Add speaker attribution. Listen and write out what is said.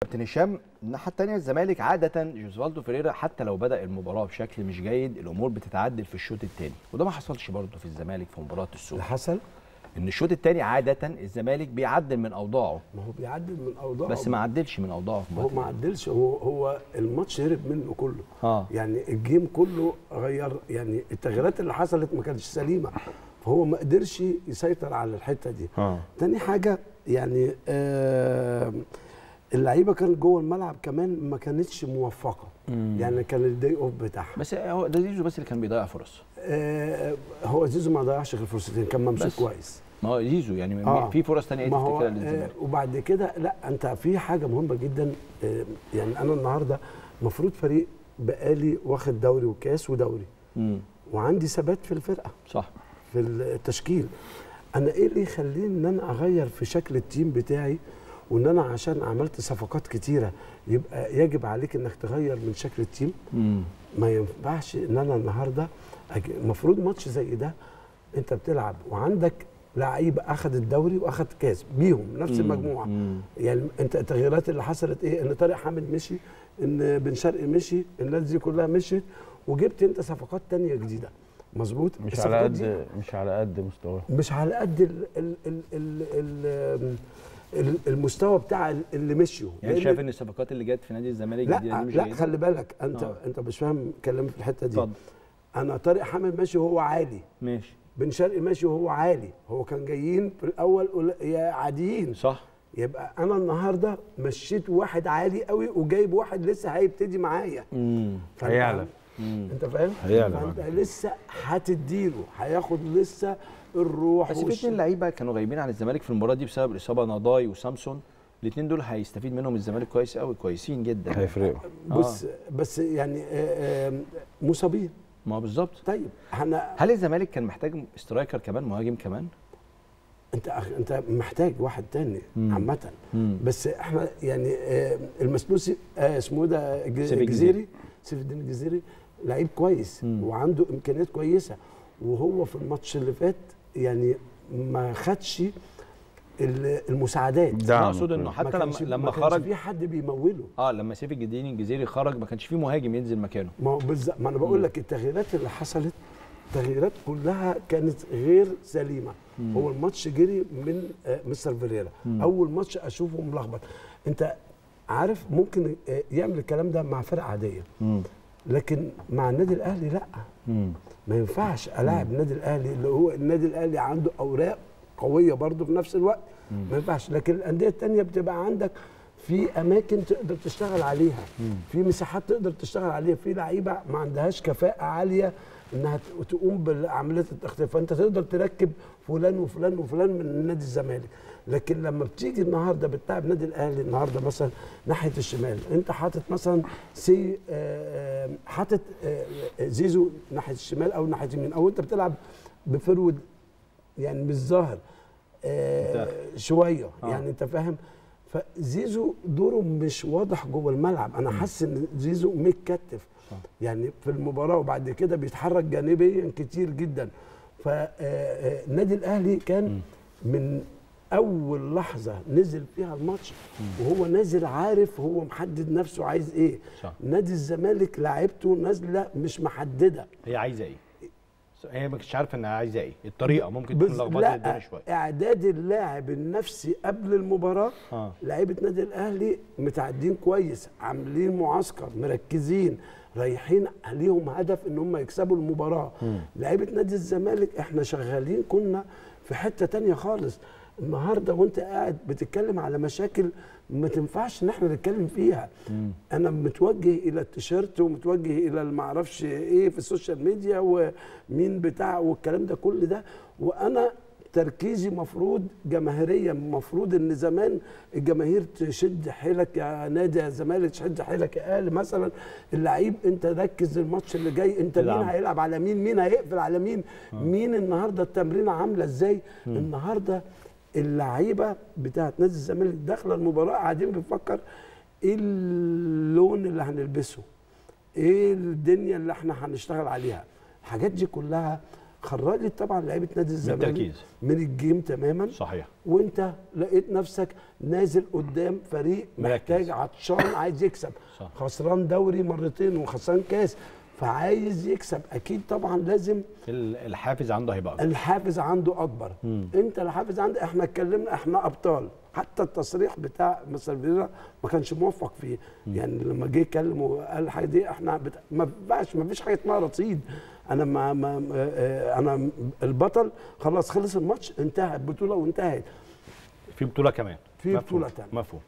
Speaker 1: كابتن هشام الناحية الثانية الزمالك عادة جوزفالدو فيريرا حتى لو بدأ المباراة بشكل مش جيد الأمور بتتعدل في الشوط الثاني وده ما حصلش برضه في الزمالك في مباراة
Speaker 2: اللي حصل؟
Speaker 1: إن الشوط الثاني عادة الزمالك بيعدل من أوضاعه.
Speaker 2: ما هو بيعدل من أوضاعه.
Speaker 1: بس ما عدلش من أوضاعه في
Speaker 2: هو ما عدلش هو هو الماتش هرب منه كله.
Speaker 1: آه.
Speaker 2: يعني الجيم كله غير يعني التغييرات اللي حصلت ما كانتش سليمة. فهو ما قدرش يسيطر على الحتة دي.
Speaker 1: آه.
Speaker 2: تاني حاجة يعني آه اللعيبة كانت جوه الملعب كمان ما كانتش موفقة.
Speaker 1: مم.
Speaker 2: يعني كان ال day off بتاعها.
Speaker 1: بس هو ده زيزو بس اللي كان بيضيع فرص.
Speaker 2: آه هو زيزو ما ضيعش غير فرصتين كان ممسوك. كويس.
Speaker 1: ما هو زيزو يعني
Speaker 2: آه.
Speaker 1: في فرص ثانية
Speaker 2: ما هو
Speaker 1: تفتكرها
Speaker 2: آه وبعد كده لا انت في حاجة مهمة جدا آه يعني أنا النهارده المفروض فريق بقالي واخد دوري وكاس ودوري.
Speaker 1: امم
Speaker 2: وعندي ثبات في الفرقة.
Speaker 1: صح.
Speaker 2: في التشكيل. أنا إيه اللي يخليني إن أنا أغير في شكل ال team بتاعي؟ وإن أنا عشان عملت صفقات كتيرة يبقى يجب عليك إنك تغير من شكل ال
Speaker 1: team.
Speaker 2: ما ينفعش إن أنا النهارده المفروض ماتش زي ده أنت بتلعب وعندك لعيبه اخذ الدوري واخذ كاس بيهم نفس المجموعة. يعني أنت التغييرات اللي حصلت إيه؟ إن طارق حامد مشي إن بن شرقي مشي الناس دي كلها مشيت وجبت أنت صفقات تانية جديدة. مظبوط؟
Speaker 3: مش على قد مش على قد مستواه
Speaker 2: مش على قد ال ال ال ال ال ال المستوى بتاع اللي مشيوا.
Speaker 1: يعني شايف إن الصفقات اللي جت في نادي الزمالك
Speaker 2: لا
Speaker 1: دي, دي مش
Speaker 2: لا؟ خلي بالك أنت.
Speaker 1: آه.
Speaker 2: أنت مش فاهم كلامي في الحتة دي.
Speaker 1: اتفضل.
Speaker 2: أنا طارق حامد ماشي وهو عالي.
Speaker 1: ماشي.
Speaker 2: بن شرقي ماشي وهو عالي. هو كان جايين في الأول يا عاديين.
Speaker 1: صح.
Speaker 2: يبقى أنا النهارده مشيت واحد عالي قوي وجايب واحد لسه هيبتدي معايا.
Speaker 1: امم
Speaker 3: هيعلى.
Speaker 1: امم
Speaker 2: انت فاهم؟
Speaker 3: فأنت
Speaker 2: لسه هتديله هياخد لسه الروح
Speaker 1: بس في اثنين لعيبة كانوا غايبين عن الزمالك في المباراه دي بسبب الاصابه نضاي وسامسون. الاثنين دول هيستفيد منهم الزمالك كويس قوي كويسين جدا.
Speaker 3: هيفرقوا.
Speaker 2: بص بس يعني آه، آه، مصابين.
Speaker 1: ما هو بالظبط.
Speaker 2: طيب إحنا
Speaker 1: هل الزمالك كان محتاج striker كمان مهاجم كمان؟
Speaker 2: انت أخ- انت محتاج واحد تاني
Speaker 1: مم.
Speaker 2: عامة.
Speaker 1: امم
Speaker 2: بس إحنا يعني آه، المسلوسي آه، اسمه ده؟ ج-
Speaker 1: سيف الجزيري.
Speaker 2: الجزيري؟ سيف الدين الجزيري. لعيب كويس
Speaker 1: مم.
Speaker 2: وعنده إمكانيات كويسة. وهو في الماتش اللي فات يعني ما خدش ال- المساعدات.
Speaker 3: دعم
Speaker 1: أقصد
Speaker 2: إنه
Speaker 1: حتى لما لما
Speaker 2: ما كانش
Speaker 1: خرج
Speaker 2: في حد بيموله.
Speaker 1: آه لما سيف الجديني الجزيري خرج ما كانش في مهاجم ينزل مكانه.
Speaker 2: ما هو بالظبط ما أنا بقول لك التغييرات اللي حصلت تغييرات كلها كانت غير سليمة.
Speaker 1: مم.
Speaker 2: هو الماتش جري من آه، مستر فيريرا.
Speaker 1: مم.
Speaker 2: أول ماتش أشوفه ملخبط. أنت عارف ممكن آه، يعمل الكلام ده مع فرق عادية.
Speaker 1: امم
Speaker 2: لكن مع النادي الأهلي لا. ما ينفعش ألاعب النادي الأهلي اللي هو النادي الأهلي عنده أوراق قوية برضه في نفس الوقت. ما ينفعش. لكن الأندية التانية بتبقى عندك في أماكن تقدر تشتغل عليها. في مساحات تقدر تشتغل عليها. في لعيبة ما عندهاش كفاءة عالية إنها تقوم بعملية التخطيط. فأنت تقدر تركب فلان وفلان وفلان من نادي الزمالك. لكن لما بتيجي النهارده بتلعب نادي الأهلي النهارده مثلا ناحية الشمال أنت حاطط مثلا سي آه، آه، حاطط آه، زيزو ناحية الشمال أو ناحية اليمين. أو أنت بتلعب بفرود يعني مش ظاهر آه
Speaker 1: شوية.
Speaker 2: يعني أنت فاهم؟ فزيزو دوره مش واضح جوه الملعب. أنا حاسس إن زيزو متكتف. يعني في المباراة وبعد كده بيتحرك جانبيا كتير جدا. فالنادي الأهلي كان من أول لحظة نزل فيها الماتش وهو نازل عارف هو محدد نفسه عايز
Speaker 1: إيه.
Speaker 2: نادي الزمالك لعبته نازلة مش محددة.
Speaker 1: هي عايزة إيه؟ هي ما كانتش عارفة إنها عايزة إيه. الطريقة ممكن تكون لخبطت الدنيا شوية.
Speaker 2: إعداد اللاعب النفسي قبل المباراة
Speaker 1: آه.
Speaker 2: لعيبة نادي الأهلي متعدين كويس عاملين معسكر مركزين رايحين ليهم هدف إن هم يكسبوا المباراة. لعيبة نادي الزمالك إحنا شغالين كنا في حتة تانية خالص. النهارده وانت قاعد بتتكلم على مشاكل ما تنفعش ان إحنا نتكلم فيها. أنا متوجه إلى التيشيرت ومتوجه إلى المعرفش إيه في ال social media ومين بتاع والكلام ده كل ده. وأنا تركيزي مفروض جماهيريا مفروض ان زمان الجماهير تشد حيلك يا نادي يا زمالك تشد حيلك يا أهلي مثلا. اللعيب انت ركز الماتش اللي جاي انت مين. هيلعب على مين؟ مين هيقفل على مين؟ مين النهارده التمرينه عاملة إزاي؟ النهارده اللعيبة بتاعت نادي الزمالك داخلة المباراة قاعدين بنفكر إيه اللون اللي هنلبسه إيه الدنيا اللي إحنا هنشتغل عليها الحاجات دي كلها خرجت طبعا لعيبة نادي الزمالك. من الجيم تماما
Speaker 1: صحيح
Speaker 2: وأنت لقيت نفسك نازل قدام فريق. محتاج عطشان عايز يكسب
Speaker 1: صح.
Speaker 2: خسران دوري مرتين وخسران كاس فعايز يكسب. أكيد طبعا لازم
Speaker 1: ال- الحافز عنده هيبقى أكبر.
Speaker 2: الحافز عنده أكبر.
Speaker 1: مم.
Speaker 2: أنت الحافز عندك إحنا اتكلمنا إحنا أبطال. حتى التصريح بتاع مستر فيرا ما كانش موفق فيه. يعني لما جه يتكلم وقال الحاجة دي إحنا بت... ما بقاش ما فيش حاجة اسمها رصيد. أنا ما, ما آه، أنا البطل خلاص خلص الماتش انتهى البطوله وانتهت.
Speaker 1: في بطولة كمان.
Speaker 2: في. بطولة تانية.
Speaker 1: مفهوم.